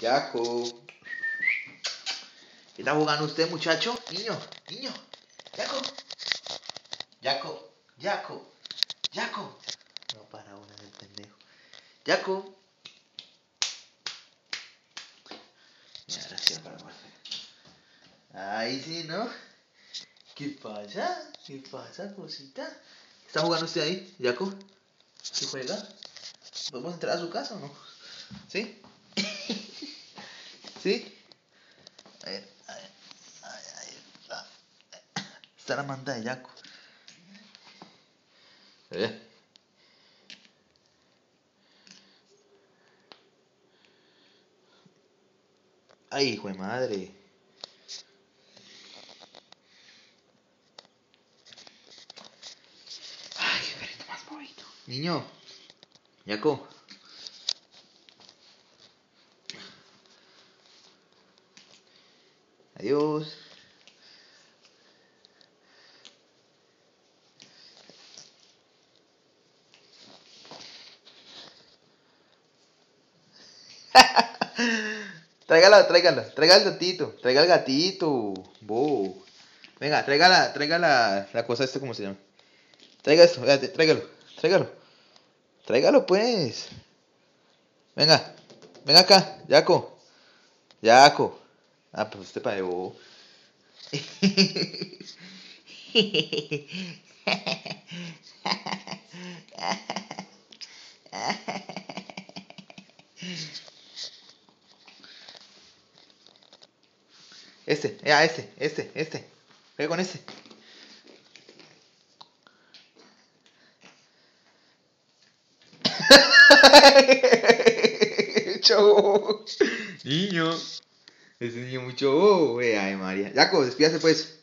Yaco. ¿Qué está jugando usted, muchacho? Niño, niño. Yaco. Yaco, Yaco, Yaco. No para una del pendejo. Yaco. Mira, gracias para Ahí sí, ¿no? ¿Qué pasa? ¿Qué pasa, cosita? ¿Está jugando usted ahí, Yaco? ¿Sí juega? ¿Podemos entrar a su casa o no? ¿Sí? ¿Sí? A ver, a ver. Manta de Yaco. ¿Eh? Ay, hijo de madre. Ay, qué perrito más bonito. Niño. Yaco. Adiós. tráigala, tráigala, traiga el gatito, traiga el gatito, bo. Venga, tráigala, traiga la, la cosa esta, ¿cómo se llama? Traiga esto, tráigalo, tráigalo. Tráigalo pues. Venga, venga acá, Yaco. Yaco. Ah, pues usted bobo. Este, ya, este, este, este. Ve con este. Chau. Niño. Ese niño mucho. Oh, ay, María. Jaco, despídase pues.